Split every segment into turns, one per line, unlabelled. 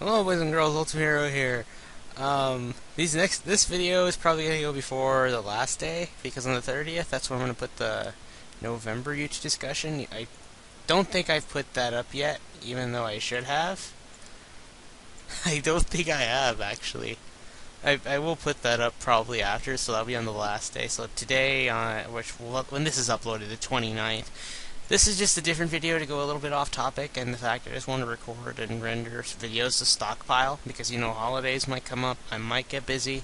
Hello boys and girls, Ultimate Hero here. Um, these next this video is probably gonna go before the last day because on the 30th that's when I'm gonna put the November YouTube discussion. I don't think I've put that up yet, even though I should have. I don't think I have actually. I I will put that up probably after, so that'll be on the last day. So today, uh, which when this is uploaded, the 29th, this is just a different video to go a little bit off topic, and the fact I just want to record and render videos to stockpile, because, you know, holidays might come up, I might get busy,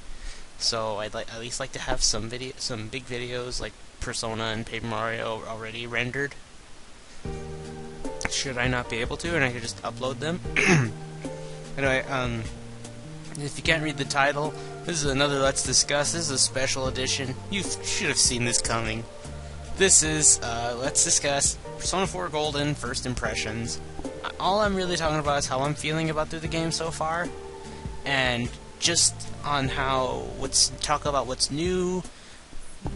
so I'd at least like to have some video, some big videos, like Persona and Paper Mario already rendered. Should I not be able to, and I could just upload them. anyway, um, if you can't read the title, this is another Let's Discuss, this is a special edition, you should have seen this coming. This is, uh, let's discuss Persona 4 Golden First Impressions. All I'm really talking about is how I'm feeling about through the game so far, and just on how, what's, talk about what's new,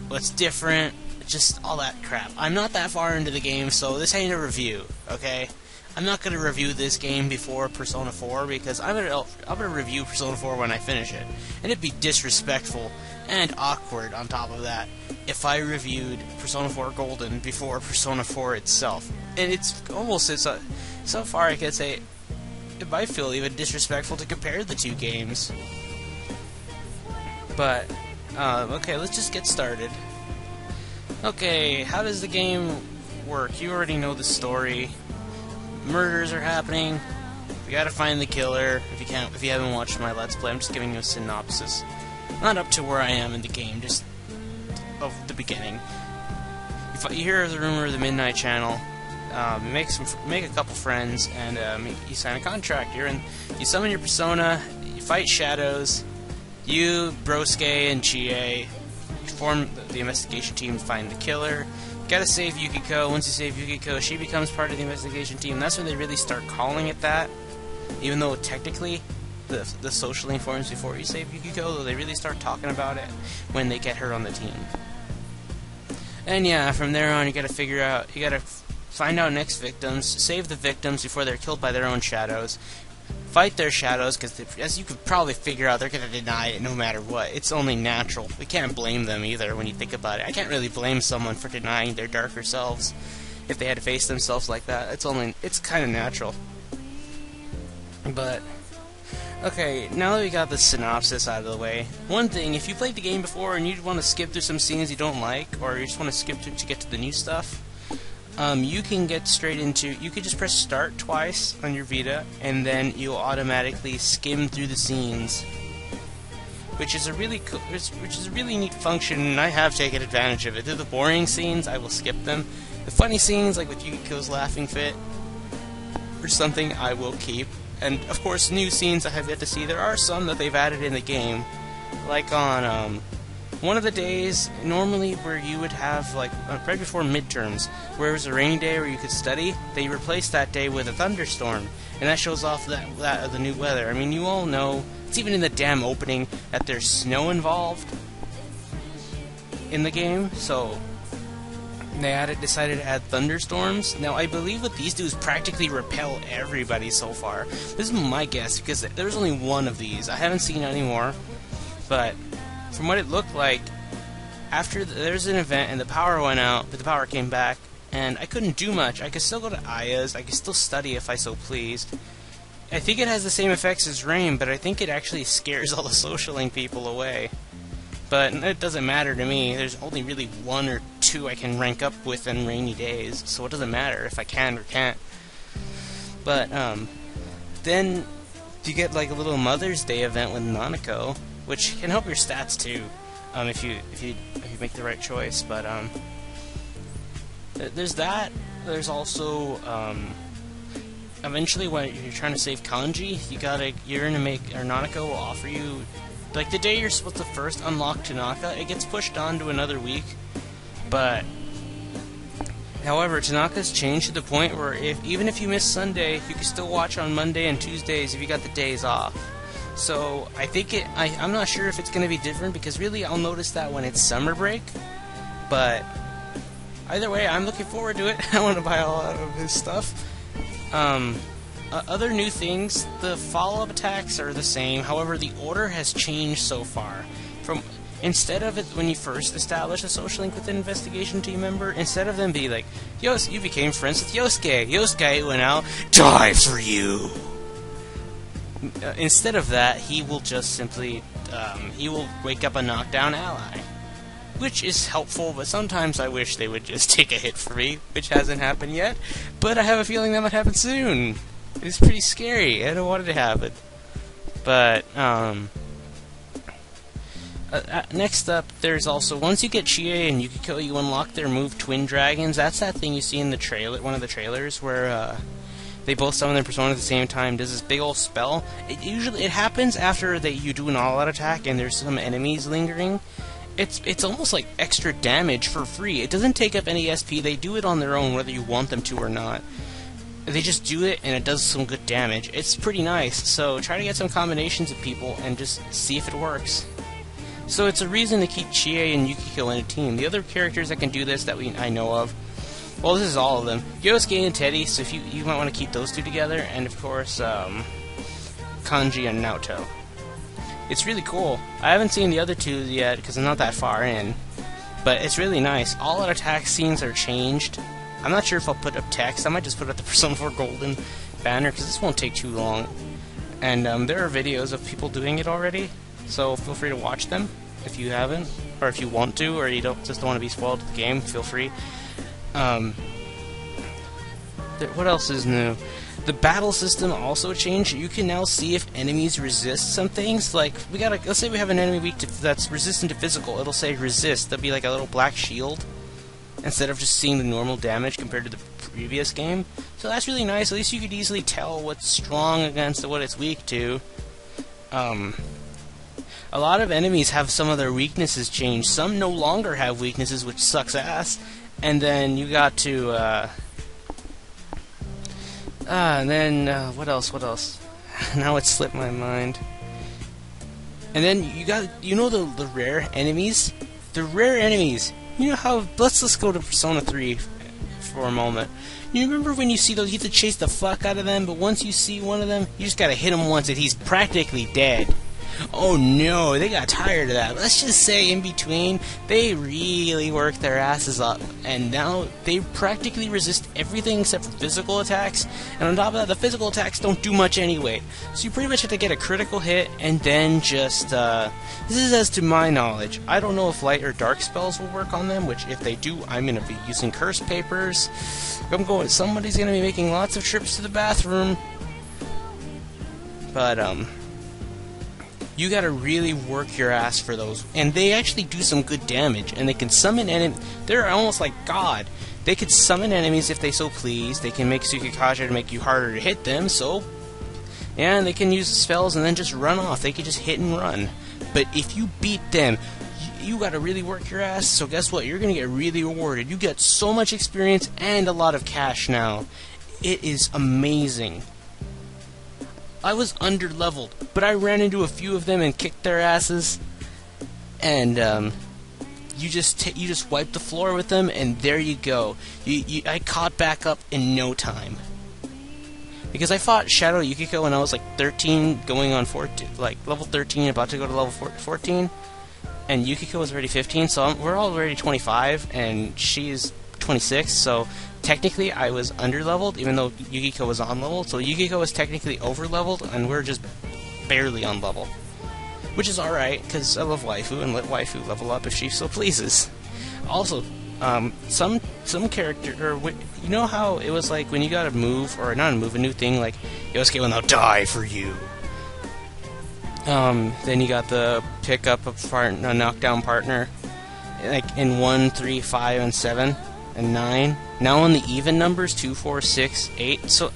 what's different, just all that crap. I'm not that far into the game, so this ain't a review, okay? I'm not gonna review this game before Persona 4 because I'm gonna I'm gonna review Persona 4 when I finish it, and it'd be disrespectful and awkward on top of that if I reviewed Persona 4 Golden before Persona 4 itself. And it's almost it's a, so far I could say it might feel even disrespectful to compare the two games. But um, okay, let's just get started. Okay, how does the game work? You already know the story. Murders are happening. We gotta find the killer. If you can't, if you haven't watched my Let's Play, I'm just giving you a synopsis. Not up to where I am in the game, just of the beginning. If you hear the rumor of the Midnight Channel, um, make some, make a couple friends, and um, you sign a contract. You're in, you summon your persona, you fight shadows. You, Yosuke, and Chie form the investigation team to find the killer. Gotta save Yukiko. Once you save Yukiko, she becomes part of the investigation team. That's when they really start calling it that. Even though technically the, the social link forms before you save Yukiko, though they really start talking about it when they get her on the team. And yeah, from there on, you gotta figure out, you gotta find out next victims, save the victims before they're killed by their own shadows, fight their shadows, because as you could probably figure out, they're gonna deny it no matter what. It's only natural. We can't blame them either when you think about it. I can't really blame someone for denying their darker selves if they had to face themselves like that. It's only, it's kind of natural. But Okay, now that we got the synopsis out of the way, one thing, if you played the game before and you want to skip through some scenes you don't like, or you just want to skip through to get to the new stuff, um, you can get straight into, you can just press start twice on your Vita, and then you'll automatically skim through the scenes. Which is a really cool, which is a really neat function, and I have taken advantage of it. Through the boring scenes, I will skip them. The funny scenes, like with Yukiko's laughing fit, or something, I will keep and of course new scenes I have yet to see. There are some that they've added in the game, like on um, one of the days normally where you would have like uh, right before midterms, where it was a rainy day where you could study. They replaced that day with a thunderstorm, and that shows off that that of the new weather. I mean, you all know it's even in the damn opening that there's snow involved in the game, so they added, decided to add thunderstorms. Now, I believe what these do is practically repel everybody so far. This is my guess, because there's only one of these. I haven't seen any more, but from what it looked like, after the, there was an event and the power went out, but the power came back, and I couldn't do much. I could still go to Aiya's, I could still study if I so pleased. I think it has the same effects as rain, but I think it actually scares all the socialing people away. But it doesn't matter to me. There's only really one or two I can rank up with in rainy days, so it doesn't matter if I can or can't. But um, then you get like a little Mother's Day event with Nanako, which can help your stats too, um, if you if you if you make the right choice. But um, there's that. There's also um, eventually when you're trying to save kanji, you gotta you're gonna make or Nanako will offer you like the day you're supposed to first unlock Tanaka, it gets pushed on to another week. But however, Tanaka's changed to the point where if even if you miss Sunday, you can still watch on Monday and Tuesdays if you got the days off. So I think it. I, I'm not sure if it's going to be different because really I'll notice that when it's summer break. But either way, I'm looking forward to it. I want to buy a lot of his stuff. Um, Uh, other new things, the follow-up attacks are the same. However, the order has changed so far. From instead of it when you first establish a social link with an investigation team member, instead of them be like, Yos, you became friends with Yosuke. Yosuke went out, die for you. Uh, instead of that, he will just simply, um, he will wake up a knockdown ally. Which is helpful, but sometimes I wish they would just take a hit for me, which hasn't happened yet. But I have a feeling that might happen soon. It's pretty scary. I don't want it to happen. But, um, uh, uh, next up, there's also once you get Chie and Yukiko, you unlock their move Twin Dragons. That's that thing you see in the trailer, one of the trailers, where uh, they both summon their persona at the same time. Does this big old spell? It usually it happens after that you do an all-out attack and there's some enemies lingering. It's it's almost like extra damage for free. It doesn't take up any SP. They do it on their own, whether you want them to or not. They just do it and it does some good damage. It's pretty nice. So try to get some combinations of people and just see if it works. So it's a reason to keep Chie and Yukiko in a team. The other characters that can do this that we I know of, well, this is all of them. Yosuke and Teddy, so if you, you might want to keep those two together, and of course, um, Kanji and Naoto. It's really cool. I haven't seen the other two yet because I'm not that far in, but it's really nice. All our attack scenes are changed. I'm not sure if I'll put up text. I might just put up the Persona 4 Golden banner because this won't take too long. And um, there are videos of people doing it already, so feel free to watch them if you haven't, or if you want to, or you don't just don't want to be spoiled with the game. Feel free. Um, what else is new? The battle system also changed. You can now see if enemies resist some things. Like we got, a, let's say we have an enemy weak to, that's resistant to physical. It'll say resist. There'll be like a little black shield instead of just seeing the normal damage compared to the previous game. So that's really nice. At least you could easily tell what's strong against what it's weak to. Um, a lot of enemies have some of their weaknesses changed. Some no longer have weaknesses, which sucks ass. And then you got to, uh... Ah, and then, uh, what else, what else? now it slipped my mind. And then you got, you know the, the rare enemies? The rare enemies. You know how, let's, let's go to Persona 3 for a moment. You remember when you see those, you have to chase the fuck out of them, but once you see one of them, you just gotta hit him once and he's practically dead. Oh no, they got tired of that. Let's just say in between, they really worked their asses up, and now they practically resist everything except for physical attacks. And on top of that, the physical attacks don't do much anyway. So you pretty much have to get a critical hit and then just. Uh, this is as to my knowledge. I don't know if light or dark spells will work on them. Which, if they do, I'm gonna be using curse papers. I'm going. Somebody's gonna be making lots of trips to the bathroom. But um you gotta really work your ass for those. And they actually do some good damage, and they can summon enemies. They're almost like God. They could summon enemies if they so please. They can make Sukukaja to make you harder to hit them, so. And they can use spells and then just run off. They can just hit and run. But if you beat them, you gotta really work your ass, so guess what? You're gonna get really rewarded. You get so much experience and a lot of cash now. It is amazing. I was under leveled, but I ran into a few of them and kicked their asses. And um, you just you just wipe the floor with them, and there you go. You, you, I caught back up in no time. Because I fought Shadow Yukiko when I was like 13, going on 14, like level 13, about to go to level 14, and Yukiko was already 15, so I'm, we're all already 25, and she's 26, so technically I was under-leveled, even though Yukiko was on-level, so Yukiko was technically over-leveled, and we're just barely on level. Which is alright, because I love waifu, and let waifu level up if she so pleases. Also, um, some some character, or you know how it was like when you got a move, or not a move, a new thing, like, Yosuke will now die for you. Um, then you got the pickup of part, a knockdown partner, like in 1, 3, 5, and 7 and 9. Now on the even numbers, 2, 4, 6, 8. So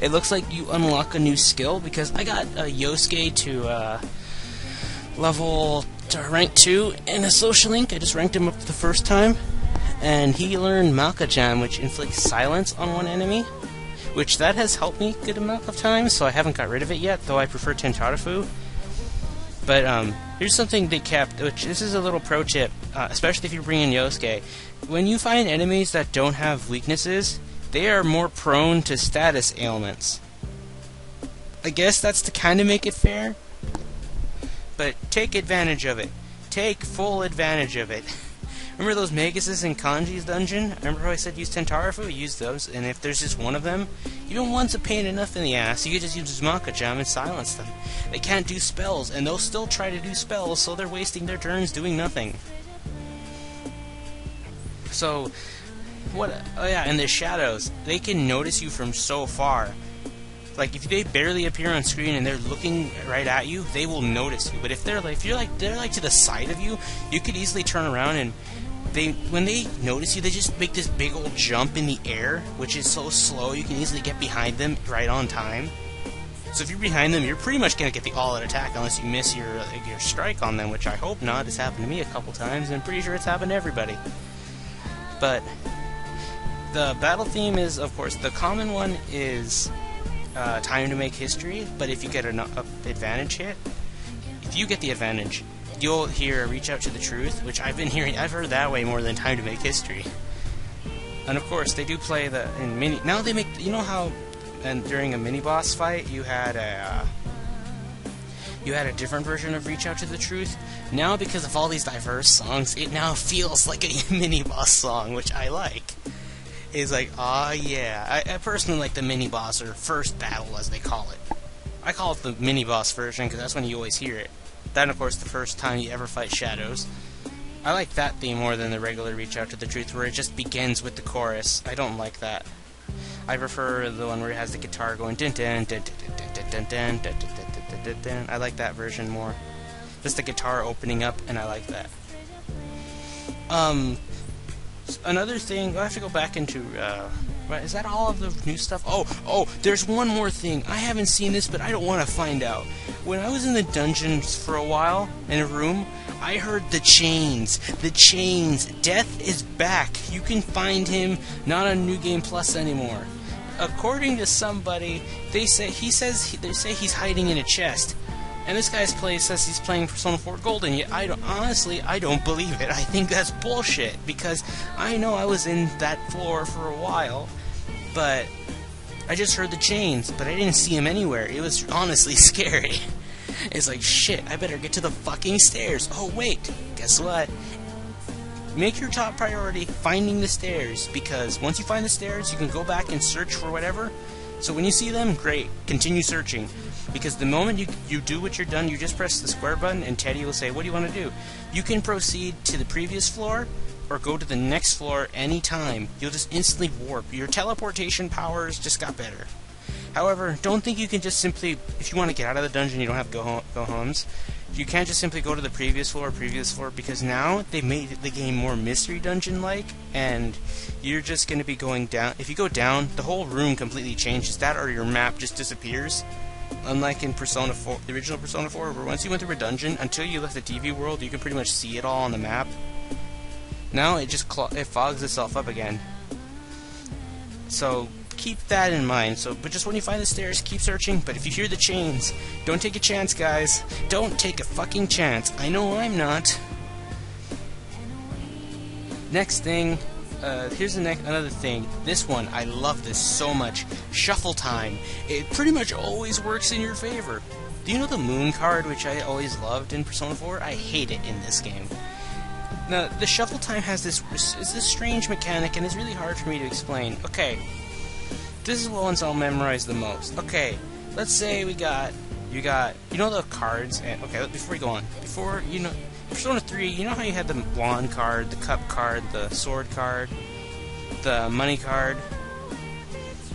it looks like you unlock a new skill because I got uh, Yosuke to uh, level to rank 2 in a social link. I just ranked him up the first time. And he learned Malka which inflicts silence on one enemy. Which that has helped me a good amount of times, so I haven't got rid of it yet, though I prefer Tentarafoo. But um, here's something they kept, which this is a little pro tip, uh, especially if you bring in Yosuke. When you find enemies that don't have weaknesses, they are more prone to status ailments. I guess that's to kind of make it fair. But take advantage of it. Take full advantage of it. Remember those Maguses in Kanji's dungeon? Remember how I said use Tentarafoo? Use those, and if there's just one of them, even one's a pain enough in the ass, you could just use Maka Gem and silence them. They can't do spells, and they'll still try to do spells, so they're wasting their turns doing nothing. So, what? Oh yeah, and the shadows, they can notice you from so far. Like if they barely appear on screen and they're looking right at you, they will notice you. But if they're like, if you're like, they're like to the side of you, you could easily turn around and they when they notice you, they just make this big old jump in the air, which is so slow you can easily get behind them right on time. So if you're behind them, you're pretty much gonna get the all-out attack unless you miss your your strike on them, which I hope not. It's happened to me a couple times, and I'm pretty sure it's happened to everybody. But the battle theme is, of course, the common one is uh, time to make history. But if you get an advantage hit, if you get the advantage, you'll hear "Reach Out to the Truth," which I've been hearing. I've heard that way more than "Time to Make History." And of course, they do play the in mini. Now they make. You know how, and during a mini boss fight, you had a. Uh, you had a different version of Reach Out to the Truth. Now, because of all these diverse songs, it now feels like a mini boss song, which I like. Is like, ah, yeah. I, I personally like the mini boss or first battle, as they call it. I call it the mini boss version because that's when you always hear it. Then, of course, the first time you ever fight Shadows. I like that theme more than the regular Reach Out to the Truth, where it just begins with the chorus. I don't like that. I prefer the one where it has the guitar going dun dun dun dun dun dun dun dun. I like that version more. Just the guitar opening up, and I like that. Um, another thing, I have to go back into. Uh, is that all of the new stuff? Oh, oh, there's one more thing. I haven't seen this, but I don't want to find out. When I was in the dungeons for a while in a room, I heard the chains. The chains. Death is back. You can find him not on New Game Plus anymore. According to somebody, they say he says they say he's hiding in a chest. And this guy's play says he's playing Persona 4 Golden, yet I don't, honestly, I don't believe it. I think that's bullshit, because I know I was in that floor for a while, but I just heard the chains, but I didn't see him anywhere. It was honestly scary. It's like, shit, I better get to the fucking stairs. Oh, wait, guess what? Make your top priority finding the stairs, because once you find the stairs, you can go back and search for whatever. So when you see them, great, continue searching. Because the moment you, you do what you're done, you just press the square button and Teddy will say, what do you want to do? You can proceed to the previous floor or go to the next floor anytime. You'll just instantly warp. Your teleportation powers just got better. However, don't think you can just simply, if you want to get out of the dungeon, you don't have go, home, go homes. You can't just simply go to the previous floor, previous floor, because now they made the game more mystery dungeon-like, and you're just going to be going down. If you go down, the whole room completely changes. That or your map just disappears. Unlike in Persona 4, the original Persona 4, where once you went through a dungeon, until you left the TV world, you can pretty much see it all on the map. Now it just it fogs itself up again. So keep that in mind. So, but just when you find the stairs, keep searching. But if you hear the chains, don't take a chance, guys. Don't take a fucking chance. I know I'm not. Next thing, uh, here's the next another thing. This one, I love this so much. Shuffle time. It pretty much always works in your favor. Do you know the moon card, which I always loved in Persona 4? I hate it in this game. Now, the shuffle time has this is this strange mechanic, and it's really hard for me to explain. Okay, this is the ones I'll memorize the most. Okay, let's say we got you got you know the cards. And okay, before we go on, before you know Persona 3, you know how you had the wand card, the cup card, the sword card, the money card.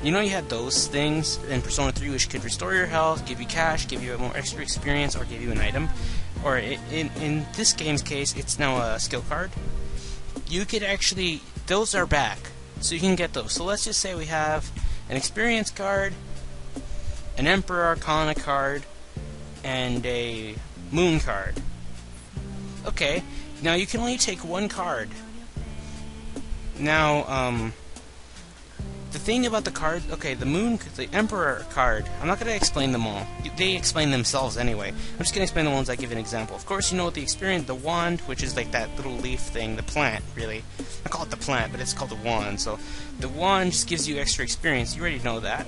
You know you had those things in Persona 3 which could restore your health, give you cash, give you a more extra experience, or give you an item. Or in in this game's case, it's now a skill card. You could actually those are back, so you can get those. So let's just say we have an experience card, an Emperor Arcana card, and a Moon card. Okay, now you can only take one card. Now, um, the thing about the card, okay, the Moon, the Emperor card, I'm not going to explain them all. They explain themselves anyway. I'm just going to explain the ones I give an example. Of course, you know what the experience, the wand, which is like that little leaf thing, the plant, really. I call it the plant, but it's called the wand. So, the wand just gives you extra experience. You already know that.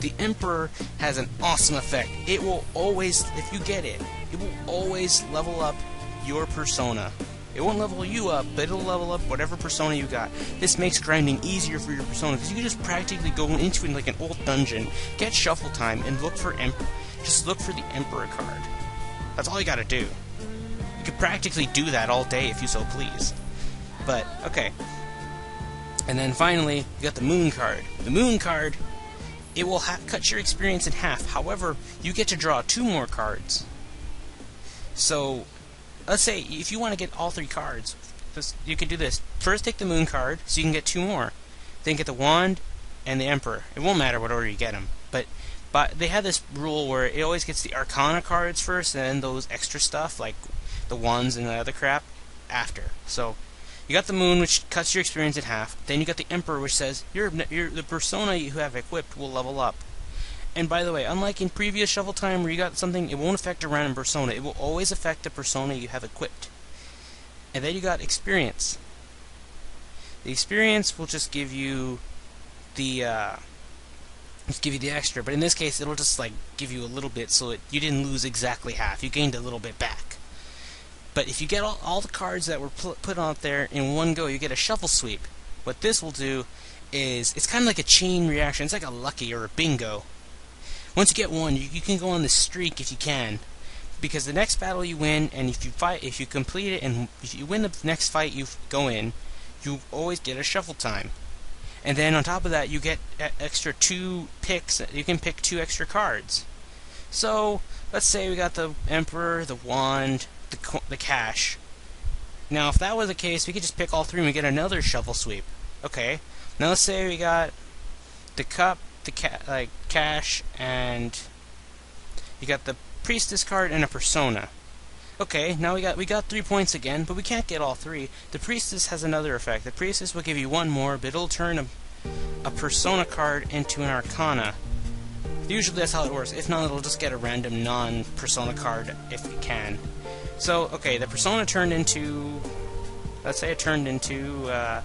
The Emperor has an awesome effect. It will always, if you get it, it will always level up your persona. It won't level you up, but it'll level up whatever persona you got. This makes grinding easier for your persona because you can just practically go into it like an old dungeon, get shuffle time, and look for Emperor. Just look for the Emperor card. That's all you gotta do. You could practically do that all day if you so please. But, okay. And then finally, you got the Moon card. The Moon card, it will cut your experience in half. However, you get to draw two more cards. So, let's say if you want to get all three cards, you can do this. First, take the Moon card, so you can get two more. Then get the Wand and the Emperor. It won't matter what order you get them, but but they have this rule where it always gets the Arcana cards first, and then those extra stuff like the wands and the other crap after. So you got the Moon, which cuts your experience in half. Then you got the Emperor, which says your, your the persona you have equipped will level up. And by the way, unlike in previous Shuffle Time where you got something, it won't affect a random persona. It will always affect the persona you have equipped. And then you got experience. The experience will just give you the uh, just give you the extra, but in this case, it'll just like give you a little bit, so it, you didn't lose exactly half. You gained a little bit back. But if you get all, all the cards that were put out there in one go, you get a shuffle sweep. What this will do is it's kind of like a chain reaction. It's like a lucky or a bingo. Once you get one, you, you can go on the streak if you can, because the next battle you win, and if you fight, if you complete it, and if you win the next fight you go in, you always get a shuffle time. And then on top of that, you get extra two picks. You can pick two extra cards. So let's say we got the Emperor, the Wand, the the Cash. Now, if that was the case, we could just pick all three and we get another shuffle sweep. Okay. Now let's say we got the Cup, the ca like cash and you got the priestess card and a persona. Okay, now we got we got three points again, but we can't get all three. The priestess has another effect. The priestess will give you one more, but it'll turn a, a persona card into an arcana. Usually that's how it works. If not, it'll just get a random non-persona card if you can. So, okay, the persona turned into... Let's say it turned into... Uh,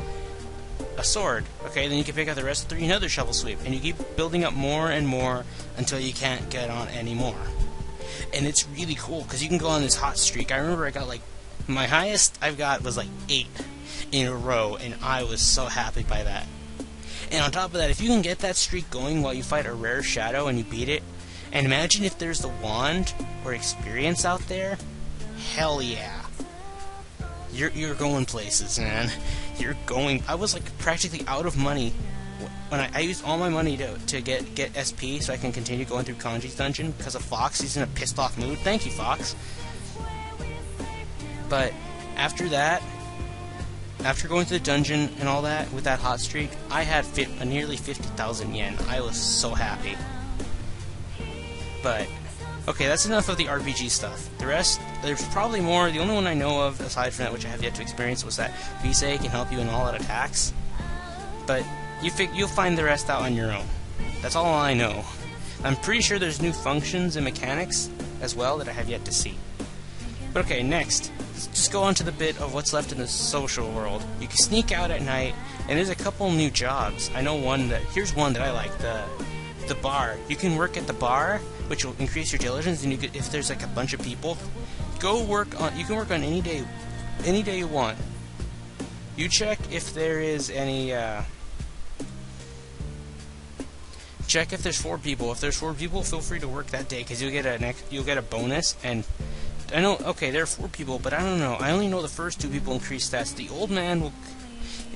a sword. Okay, then you can pick up the rest of three another shuffle sweep, and you keep building up more and more until you can't get on anymore. And it's really cool because you can go on this hot streak. I remember I got like my highest I've got was like eight in a row, and I was so happy by that. And on top of that, if you can get that streak going while you fight a rare shadow and you beat it, and imagine if there's the wand or experience out there, hell yeah. You're you're going places, man. You're going. I was like practically out of money when I, I, used all my money to, to get get SP so I can continue going through Kanji's dungeon because of Fox. He's in a pissed off mood. Thank you, Fox. But after that, after going through the dungeon and all that with that hot streak, I had fit, nearly 50,000 yen. I was so happy. But Okay, that's enough of the RPG stuff. The rest, there's probably more. The only one I know of, aside from that, which I have yet to experience, was that Visay can help you in all out attacks. But you you'll find the rest out on your own. That's all I know. I'm pretty sure there's new functions and mechanics as well that I have yet to see. But okay, next, just go on to the bit of what's left in the social world. You can sneak out at night, and there's a couple new jobs. I know one that, here's one that I like, the, the bar. You can work at the bar, which will increase your diligence. And you could, if there's like a bunch of people, go work on. You can work on any day, any day you want. You check if there is any. Uh, check if there's four people. If there's four people, feel free to work that day because you'll get a. You'll get a bonus and. I know, okay, there are four people, but I don't know. I only know the first two people increase stats. The old man will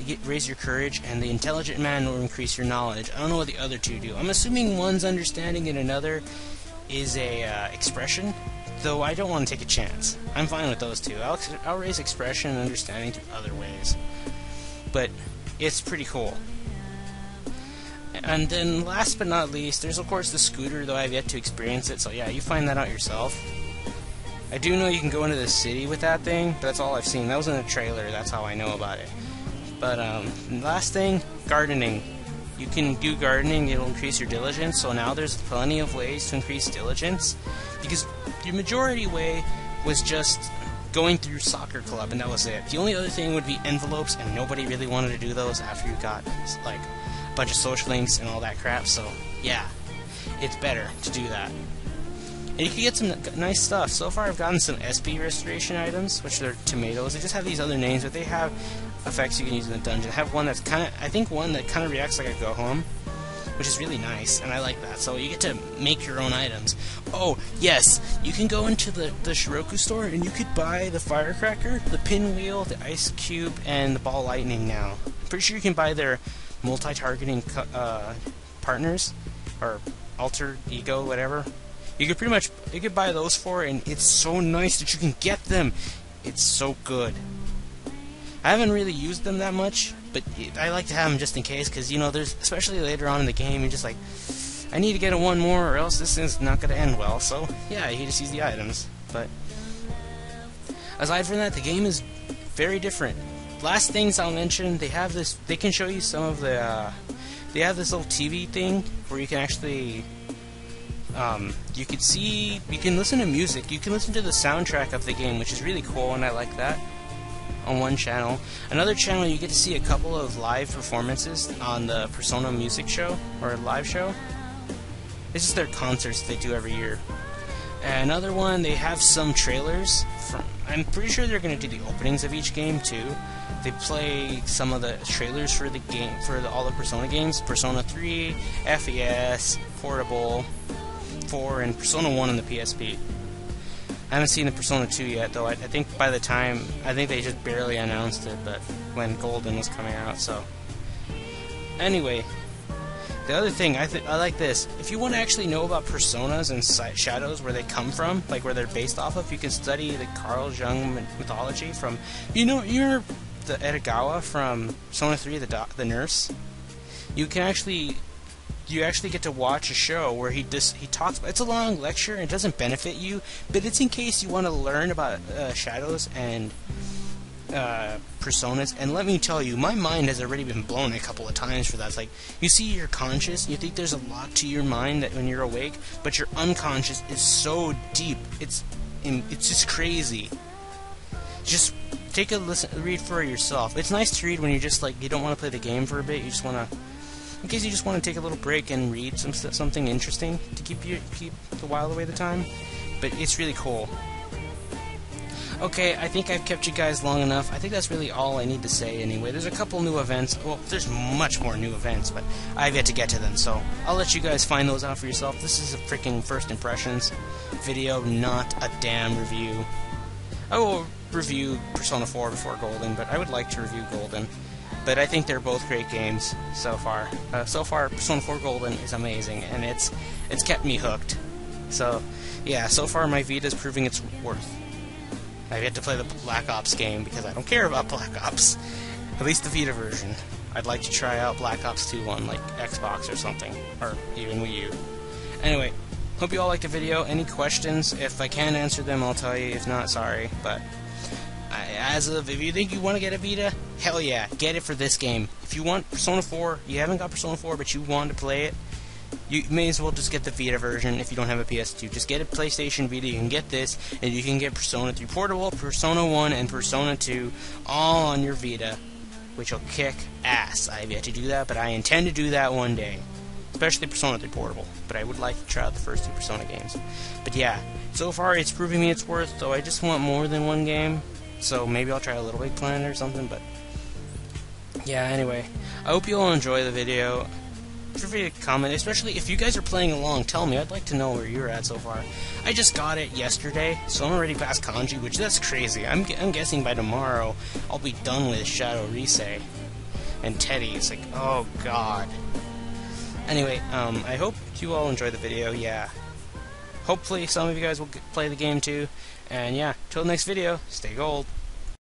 get, raise your courage, and the intelligent man will increase your knowledge. I don't know what the other two do. I'm assuming one's understanding and another is a uh, expression, though I don't want to take a chance. I'm fine with those two. I'll, I'll raise expression and understanding through other ways. But it's pretty cool. And then last but not least, there's of course the scooter, though I've yet to experience it, so yeah, you find that out yourself. I do know you can go into the city with that thing, but that's all I've seen. That was in a trailer, that's how I know about it. But um, last thing, gardening you can do gardening, it'll increase your diligence. So now there's plenty of ways to increase diligence because the majority way was just going through soccer club and that was it. The only other thing would be envelopes and nobody really wanted to do those after you got like a bunch of social links and all that crap. So yeah. it's better to do that. And you can get some nice stuff. So far, I've gotten some SP restoration items, which are tomatoes. They just have these other names, but they have effects you can use in the dungeon. I have one that's kind of, I think one that kind of reacts like a go home, which is really nice, and I like that. So you get to make your own items. Oh, yes, you can go into the, the Shiroku store and you could buy the firecracker, the pinwheel, the ice cube, and the ball lightning now. I'm pretty sure you can buy their multi-targeting uh, partners, or alter ego, whatever. You could pretty much you could buy those for, and it's so nice that you can get them. It's so good. I haven't really used them that much, but I like to have them just in case, because you know, there's especially later on in the game, you're just like, I need to get a one more, or else this is not going to end well. So yeah, you just use the items. But aside from that, the game is very different. Last things I'll mention, they have this. They can show you some of the. Uh, they have this little TV thing where you can actually um, you can see, you can listen to music, you can listen to the soundtrack of the game, which is really cool, and I like that. On one channel, another channel, you get to see a couple of live performances on the Persona Music Show or live show. This is their concerts they do every year. Another one, they have some trailers from. I'm pretty sure they're going to do the openings of each game too. They play some of the trailers for the game for the, all the Persona games: Persona 3, FES, Portable, 4 and Persona 1 on the PSP. I haven't seen the Persona 2 yet, though. I, I, think by the time I think they just barely announced it, but when Golden was coming out. So anyway, the other thing I th- I like this. If you want to actually know about personas and shadows, where they come from, like where they're based off of, you can study the Carl Jung mythology from. You know, you're the Edogawa from Persona 3, the the nurse. You can actually you actually get to watch a show where he just he talks. It's a long lecture and it doesn't benefit you, but it's in case you want to learn about uh, shadows and uh, personas. And let me tell you, my mind has already been blown a couple of times for that. It's like you see, you're conscious, you think there's a lot to your mind that when you're awake, but your unconscious is so deep. It's it's just crazy. Just take a listen, read for yourself. It's nice to read when you're just like you don't want to play the game for a bit. You just want to in case you just want to take a little break and read some something interesting to keep you keep the while away the time. But it's really cool. Okay, I think I've kept you guys long enough. I think that's really all I need to say anyway. There's a couple new events. Well, there's much more new events, but I've yet to get to them, so I'll let you guys find those out for yourself. This is a freaking first impressions video, not a damn review. I will review Persona 4 before Golden, but I would like to review Golden. But I think they're both great games so far. Uh, so far, Persona 4 Golden is amazing, and it's it's kept me hooked. So, yeah, so far my Vita is proving its worth. I've yet to play the Black Ops game because I don't care about Black Ops. At least the Vita version. I'd like to try out Black Ops 2 on like Xbox or something, or even Wii U. Anyway, hope you all liked the video. Any questions? If I can answer them, I'll tell you. If not, sorry. But as of, if you think you want to get a Vita, hell yeah, get it for this game. If you want Persona 4, you haven't got Persona 4, but you want to play it, you may as well just get the Vita version if you don't have a PS2. Just get a PlayStation Vita, you can get this, and you can get Persona 3 Portable, Persona 1, and Persona 2 all on your Vita, which will kick ass. I have yet to do that, but I intend to do that one day. Especially Persona 3 Portable, but I would like to try out the first two Persona games. But yeah, so far it's proving me it's worth, though I just want more than one game. So maybe I'll try a Little Big Planet or something, but yeah, anyway. I hope you all enjoy the video. Feel free to comment, especially if you guys are playing along, tell me. I'd like to know where you're at so far. I just got it yesterday, so I'm already past Kanji, which that's crazy. I'm, I'm guessing by tomorrow I'll be done with Shadow Rise and Teddy. It's like, oh god. Anyway, um, I hope you all enjoy the video, yeah. Hopefully some of you guys will play the game too. And yeah, till next video, stay gold.